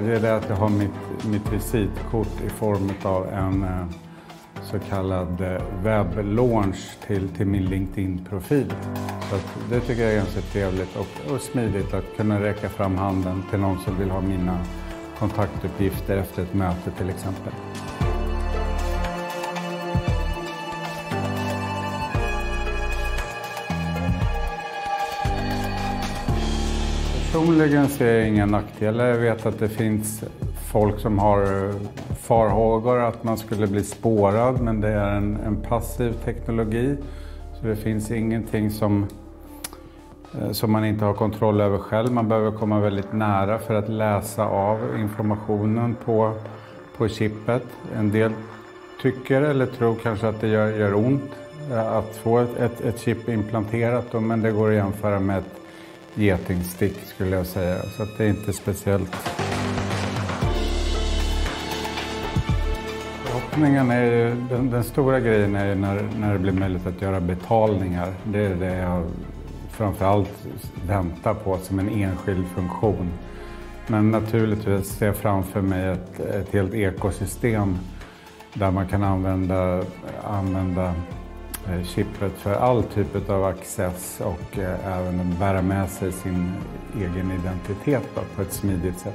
Det är det att jag har mitt, mitt visitkort i form av en eh, så kallad eh, webblaunch till, till min LinkedIn-profil. Så att det tycker jag är ganska trevligt och, och smidigt att kunna räcka fram handen till någon som vill ha mina kontaktuppgifter efter ett möte till exempel. Personligen ser jag inga nackdelar. Jag vet att det finns folk som har farhågor att man skulle bli spårad men det är en, en passiv teknologi. Så det finns ingenting som, eh, som man inte har kontroll över själv. Man behöver komma väldigt nära för att läsa av informationen på, på chippet. En del tycker eller tror kanske att det gör, gör ont eh, att få ett, ett, ett chip implanterat men det går att jämföra med ett getingstick skulle jag säga. Så att det är inte speciellt. Förhoppningen är ju, den, den, stora grejen är ju när, när det blir möjligt att göra betalningar. Det är det jag framförallt väntar på som en enskild funktion. Men naturligtvis ser jag framför mig ett, ett helt ekosystem där man kan använda, använda Eh, chippet för all typ av access och eh, även bära med sig sin egen identitet på ett smidigt sätt.